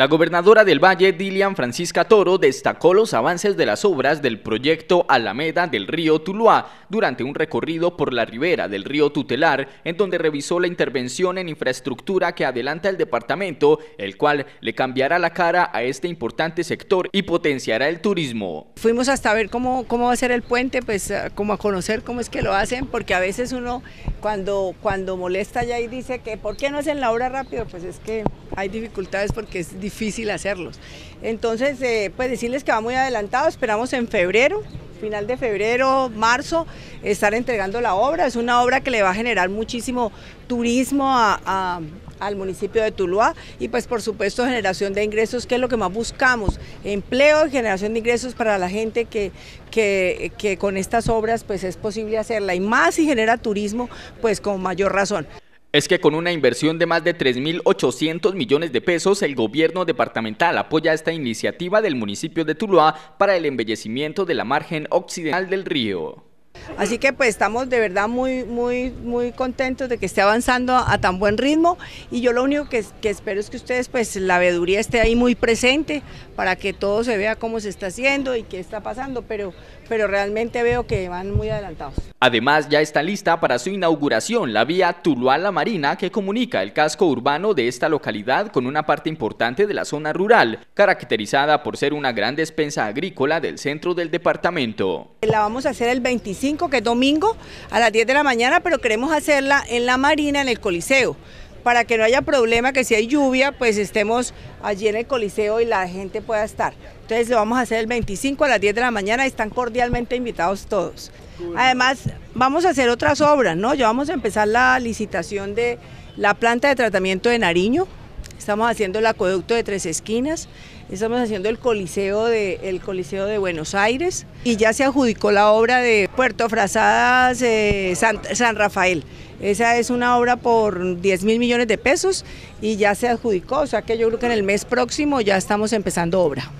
La gobernadora del Valle, Dilian Francisca Toro, destacó los avances de las obras del proyecto Alameda del río Tuluá durante un recorrido por la ribera del río Tutelar, en donde revisó la intervención en infraestructura que adelanta el departamento, el cual le cambiará la cara a este importante sector y potenciará el turismo. Fuimos hasta ver cómo, cómo va a ser el puente, pues como a conocer cómo es que lo hacen, porque a veces uno cuando, cuando molesta ya y dice que ¿por qué no hacen la obra rápido? Pues es que hay dificultades porque es difícil hacerlos. Entonces, eh, pues decirles que va muy adelantado, esperamos en febrero, final de febrero, marzo, estar entregando la obra. Es una obra que le va a generar muchísimo turismo al municipio de Tuluá y pues por supuesto generación de ingresos, que es lo que más buscamos, empleo y generación de ingresos para la gente que, que, que con estas obras pues es posible hacerla y más si genera turismo pues con mayor razón es que con una inversión de más de 3.800 millones de pesos, el gobierno departamental apoya esta iniciativa del municipio de Tuluá para el embellecimiento de la margen occidental del río. Así que pues estamos de verdad muy, muy, muy contentos de que esté avanzando a, tan buen ritmo y yo lo único que, que, espero es que ustedes pues la veeduría esté ahí muy presente para que todo se vea cómo se está haciendo y qué está pasando, pero, pero realmente veo que van muy adelantados. Además ya está lista para su inauguración la vía Tuluá-La Marina que comunica el casco urbano de esta localidad con una parte importante de la zona rural, caracterizada por ser una gran despensa agrícola del centro del departamento. La vamos a hacer el 25 que es domingo, a las 10 de la mañana, pero queremos hacerla en la Marina, en el Coliseo, para que no haya problema, que si hay lluvia, pues estemos allí en el Coliseo y la gente pueda estar. Entonces lo vamos a hacer el 25 a las 10 de la mañana, están cordialmente invitados todos. Además, vamos a hacer otras obras, ¿no? Ya vamos a empezar la licitación de la planta de tratamiento de Nariño, estamos haciendo el acueducto de Tres Esquinas, estamos haciendo el coliseo de, el coliseo de Buenos Aires y ya se adjudicó la obra de Puerto Frazadas eh, San, San, Rafael. Esa es una obra por 10 mil millones de pesos y ya se adjudicó, o sea que yo creo que en el mes próximo ya estamos empezando obra.